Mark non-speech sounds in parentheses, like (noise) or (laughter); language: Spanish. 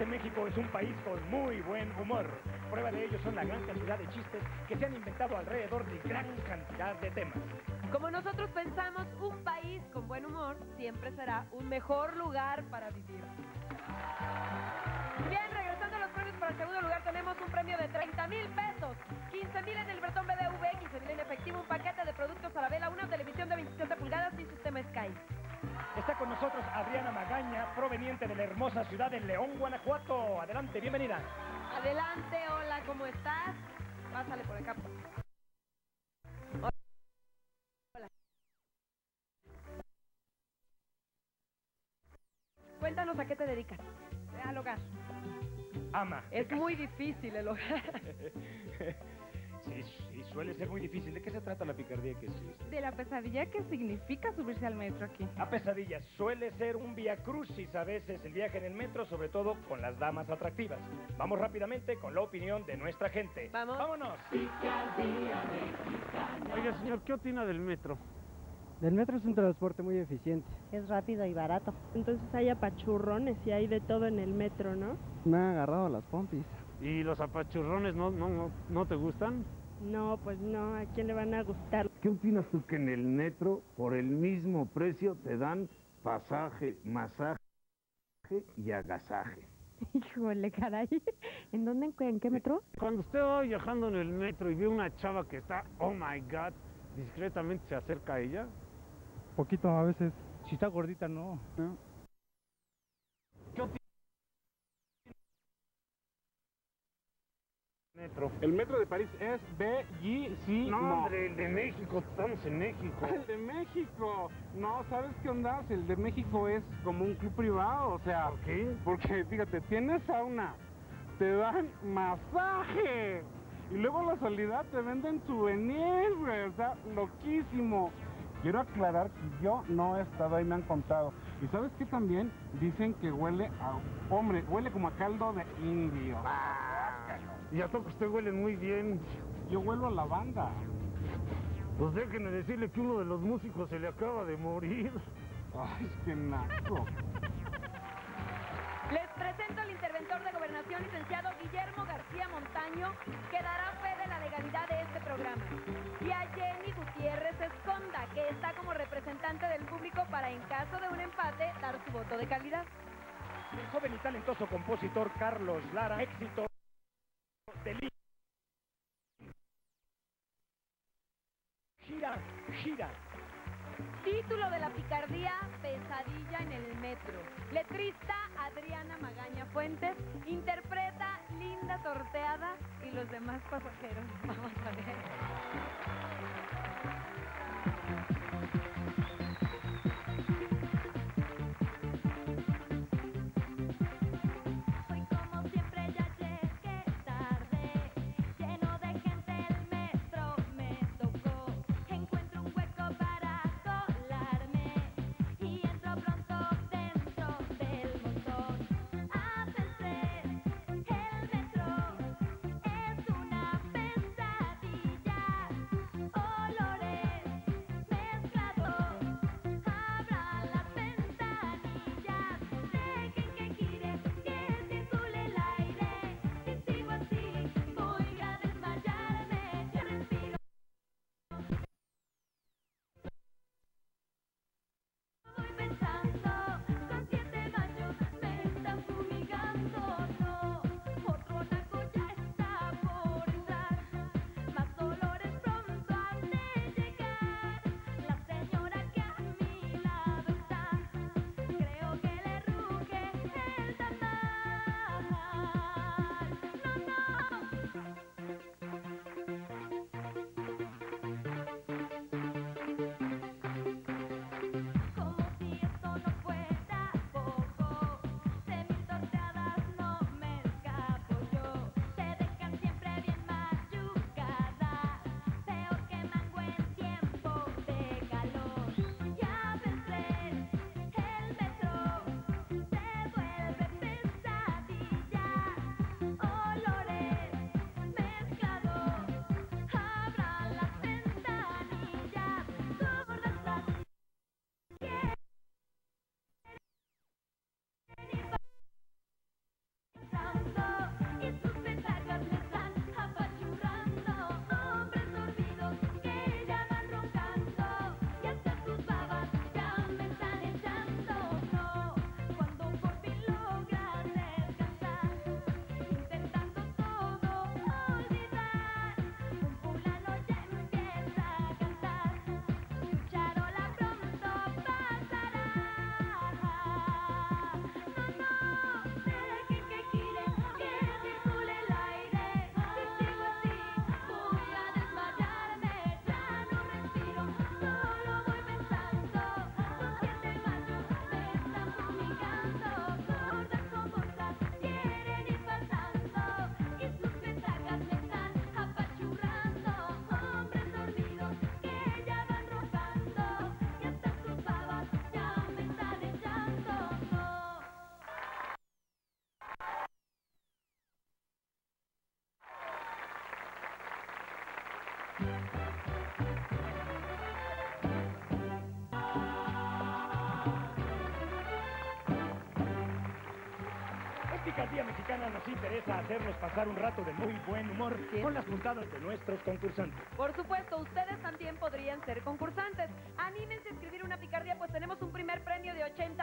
México es un país con muy buen humor. Prueba de ello son la gran cantidad de chistes que se han inventado alrededor de gran cantidad de temas. Como nosotros pensamos, un país con buen humor siempre será un mejor lugar para vivir. Bien, regresando a los premios para el segundo lugar, tenemos proveniente de la hermosa ciudad de León, Guanajuato. Adelante, bienvenida. Adelante, hola, ¿cómo estás? Pásale por acá. Hola. Cuéntanos a qué te dedicas. Al hogar. Ama. Es muy difícil el hogar. (laughs) Sí, sí, suele ser muy difícil. ¿De qué se trata la picardía que existe? De la pesadilla que significa subirse al metro aquí. La pesadilla suele ser un via crucis a veces el viaje en el metro, sobre todo con las damas atractivas. Vamos rápidamente con la opinión de nuestra gente. Vamos. ¡Vámonos! Oiga, señor, ¿qué opina del metro? El metro es un transporte muy eficiente. Es rápido y barato. Entonces hay apachurrones y hay de todo en el metro, ¿no? Me han agarrado las pompis. ¿Y los apachurrones no, no, no, no te gustan? No, pues no, ¿a quién le van a gustar? ¿Qué opinas tú que en el metro, por el mismo precio, te dan pasaje, masaje y agasaje? (laughs) Híjole, caray. ¿En dónde, en qué metro? Cuando usted va viajando en el metro y ve una chava que está, oh my god, discretamente se acerca a ella. Poquito a veces. Si está gordita, no. Metro. El metro de París es bellísimo. No, hombre, el de México, estamos en México. El de México. No, ¿sabes qué onda? El de México es como un club privado, o sea. ¿Por qué? Porque, fíjate, tienes sauna, te dan masaje. Y luego a la salida te venden souvenirs, güey. O sea, loquísimo. Quiero aclarar que yo no he estado ahí, me han contado. Y sabes qué también dicen que huele a. Hombre, huele como a caldo de indio. Y a todos usted huele muy bien. Yo huelo a lavanda. Pues déjenme decirle que uno de los músicos se le acaba de morir. Ay, qué naco. Les presento al interventor de gobernación, licenciado Guillermo García Montaño, que dará fe de la legalidad de este programa. Y a Jenny Gutiérrez Esconda, que está como representante del público para, en caso de un empate, dar su voto de calidad. El joven y talentoso compositor Carlos Lara, éxito Gira, gira. Título de la picardía, Pesadilla en el metro. Letrista, Adriana Magaña Fuentes. Interpreta, Linda Torteada y los demás pasajeros. (laughs) Vamos a ver. Mexicana nos interesa hacernos pasar un rato de muy buen humor con las puntadas de nuestros concursantes. Por supuesto, ustedes también podrían ser concursantes. Anímense a escribir una picardía, pues tenemos un primer premio de 80 mil.